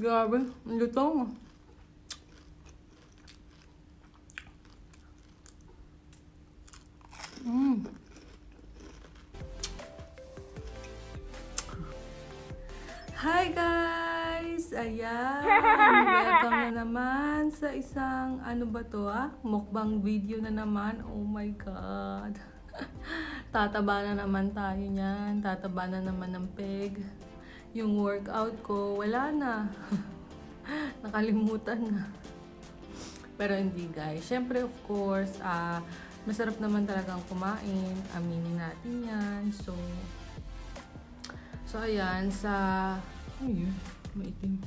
Grabe, ang lutong. Mm. Hi guys! Ayan! Welcome na naman sa isang, ano ba to ah? Mukbang video na naman. Oh my God! Tataba na naman tayo niyan. Tataba na naman ng peg. Yung workout ko, wala na. Nakalimutan na. Pero hindi guys. Siyempre of course, ah, masarap naman talagang kumain. Aminin natin yan. So, So, ayan, sa... Ano yun? Maitim.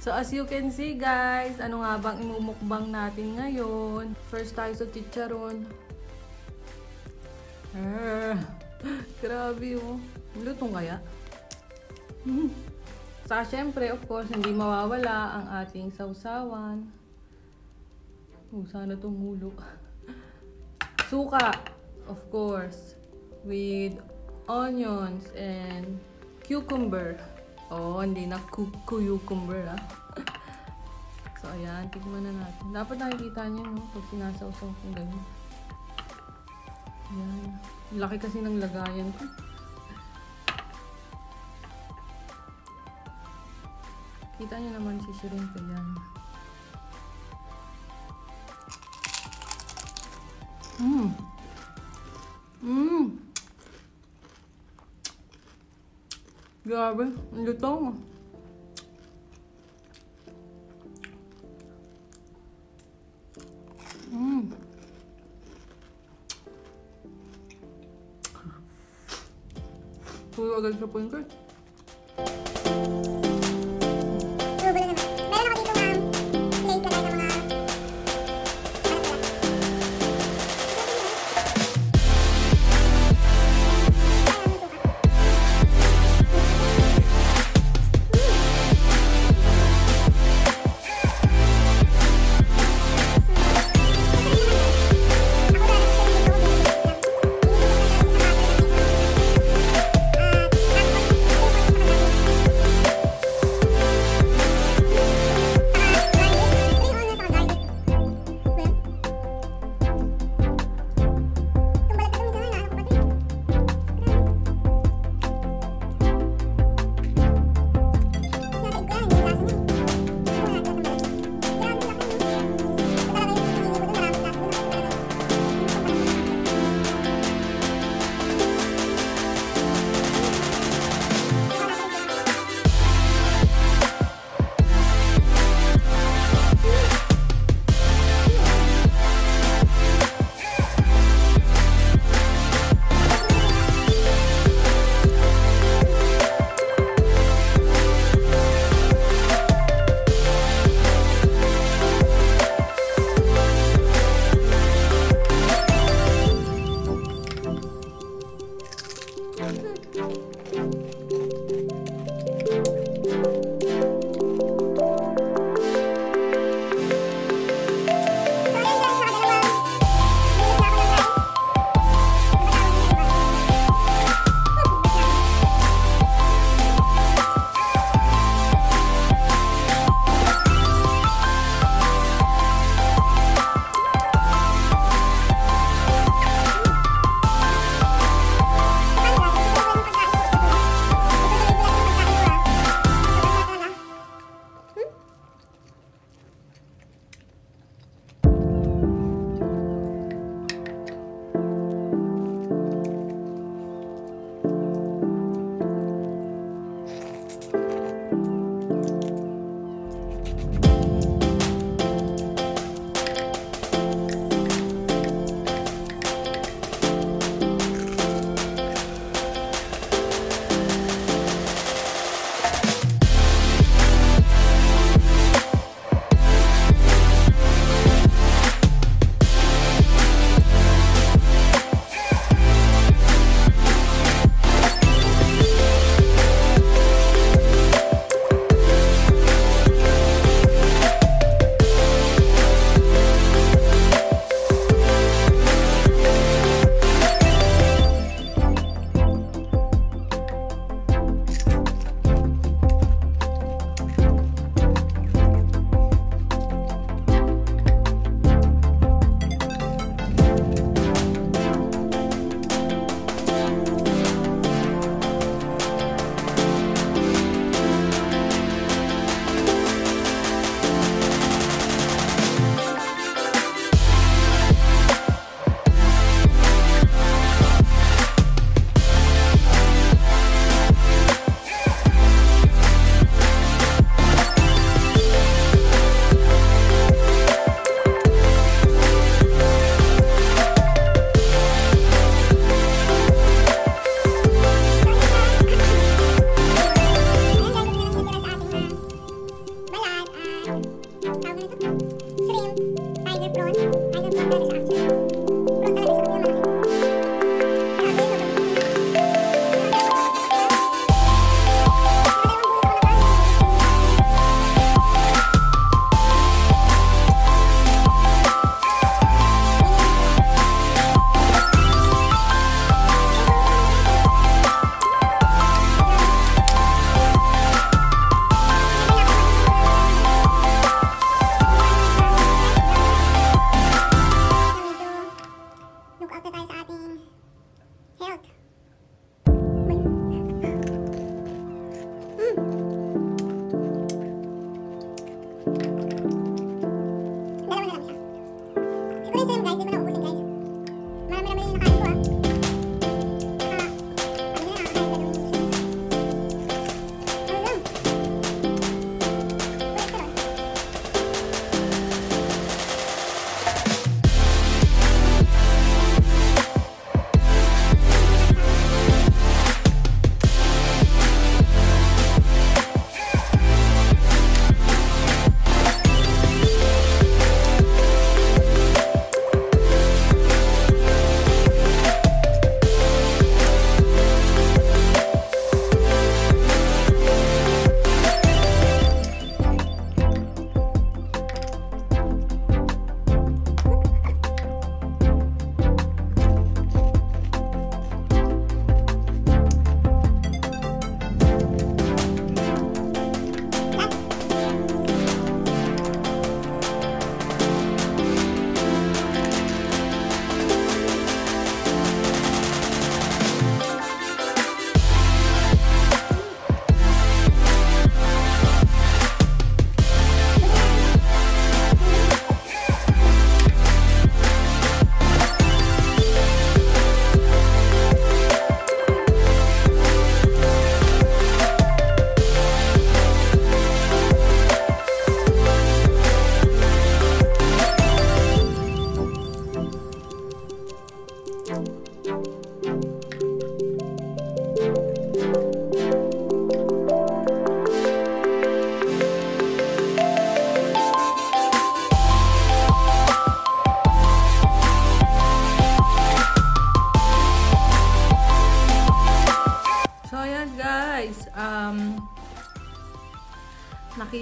So, as you can see, guys, ano nga bang imumukbang natin ngayon? First tayo sa chicharon. Ah, grabe, oh. Lutong kaya? Mm. Saka, syempre, of course, hindi mawawala ang ating sausawan. Oh, sana tumulo. Suka, of course with onions and cucumber. Oh, hindi na cu cucumber ah. so, ayan. Tignan na natin. Dapat nakikita niyo, no? Pag sinasawsaw kong ganyan. Ayan. Laki kasi ng lagayan ko. Kita niyo naman si shrimp yan. Mmm. Mmm. Grabe, ang lutong. 구워가 들어보는 걸.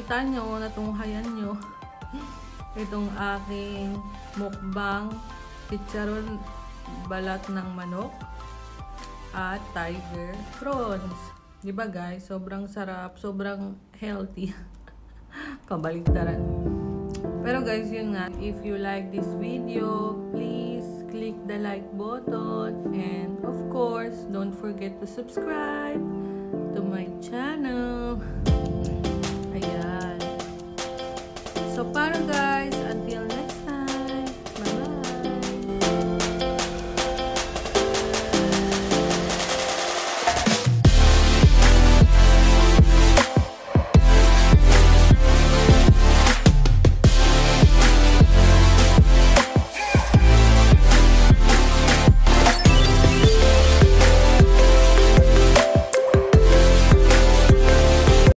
Nakita nyo, natunghayan nyo itong aking mukbang chicharon balat ng manok at tiger prawns. Di ba guys? Sobrang sarap, sobrang healthy. Kabaligtaran. Pero guys, yun nga. If you like this video, please click the like button. And of course, don't forget to subscribe to my channel. Ayan. So, paano guys?